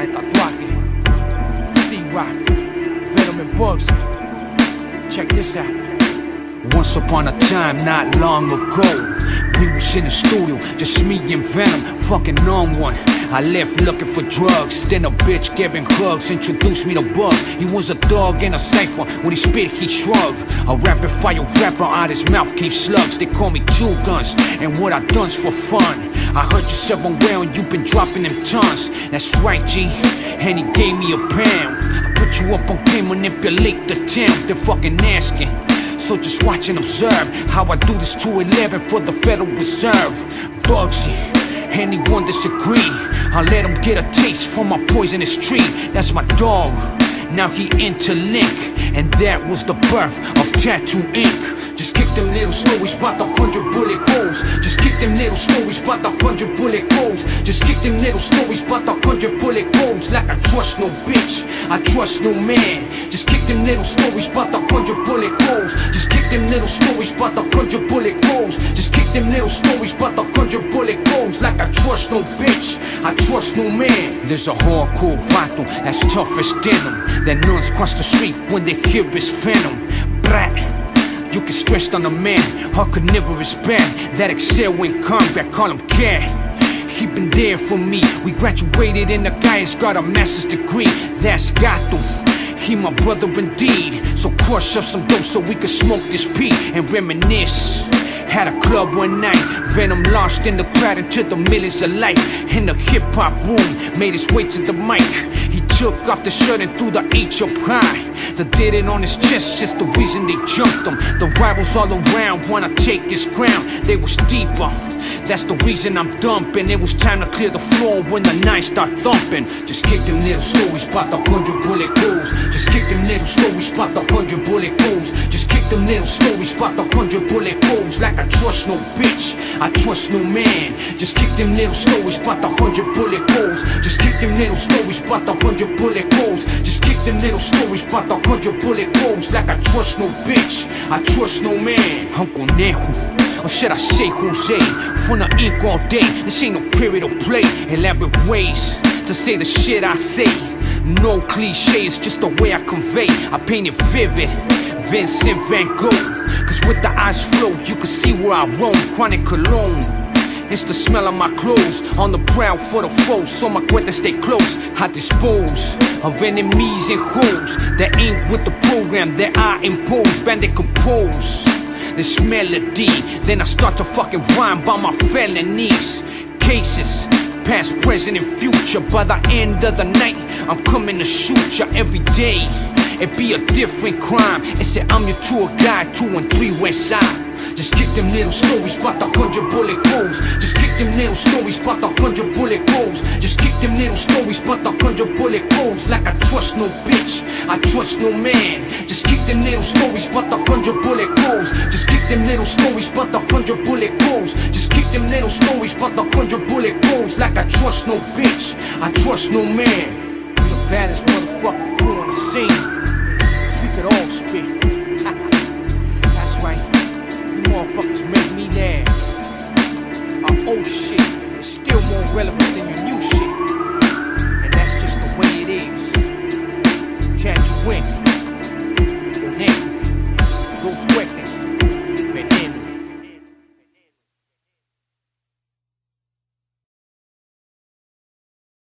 marca de tatuaje. C-Rock. Check this out. Once upon a time, not long ago, we was in the studio, just me and Venom, fucking on one. I left looking for drugs, then a bitch giving hugs, introduced me to Bugs. He was a dog and a cipher, when he spit, he shrugged. A rapid fire rapper out his mouth came slugs. They call me Two Guns, and what I done's for fun. I heard you well, and you've been dropping them tons. That's right, G, and he gave me a pound. I put you up on game, manipulate the town, they're fucking asking. So just watch and observe how I do this to 11 for the Federal Reserve. Bugsy, anyone disagree? I let him get a taste from my poisonous tree. That's my dog. Now he interlink, and that was the birth of Tattoo Ink. Just kick them little stories about the hundred bullet holes. Just kick them little stories about the hundred bullet holes. Just kick them little stories about the hundred bullet holes. Like I trust no bitch, I trust no man. Just kick them little stories about the hundred bullet holes. Just kick them little stories about the hundred bullet holes. Just kick them little stories about the hundred bullet holes. Like I trust no bitch, I trust no man. There's a hardcore vato as tough as denim. That nuns cross the street when they hear his venom. Brat. You can stress on a man, her carnivorous band that excel in combat, call him cat. He been there for me. We graduated and the guy has got a master's degree. That's Gato. He my brother indeed. So crush up some dope so we can smoke this P and reminisce. Had a club one night, Venom lost in the crowd into the millions of light. In the hip hop room, made his way to the mic. He took off the shirt and threw the H up high. The did it on his chest, just the reason they jumped him. The rivals all around wanna take his crown. They was deeper. That's the reason I'm dumping. It was time to clear the floor when the night start thumping. Just kick them little stories about the hundred bullet holes. Just kick them little stories about the hundred bullet holes. Just kick them little stories about the hundred bullet holes. Like I trust no bitch, I trust no man. Just kick them little stories about the hundred bullet holes. Just kick them little stories about the hundred bullet holes. Just kick them little stories the hundred bullet holes. Like I trust no bitch, I trust no man. Uncle Nehu. Or should I say Jose? From the ink all day, this ain't no period of play. Elaborate ways to say the shit I say. No cliche, it's just the way I convey. I paint it vivid, Vincent Van Gogh. Cause with the eyes flow, you can see where I roam. Chronic cologne. It's the smell of my clothes on the prowl for the foes. So my cuenta stay close. I dispose of enemies and hoes that ain't with the program that I impose. Band they compose this melody. Then I start to fucking rhyme by my felonies. Cases, past, present, and future. By the end of the night, I'm coming to shoot ya every day. It be a different crime. And say I'm your tour guide, two and three West Side. Just kick them little stories about the hundred bullet holes. Just kick them little stories about the hundred bullet holes. Just kick them little stories but the hundred bullet holes. Like I trust no bitch, I trust no man. Just kick them little stories but the hundred bullet holes. Just kick them little stories but the hundred bullet holes. Just kick them little stories about the hundred bullet holes. Like I trust no bitch, I trust no man.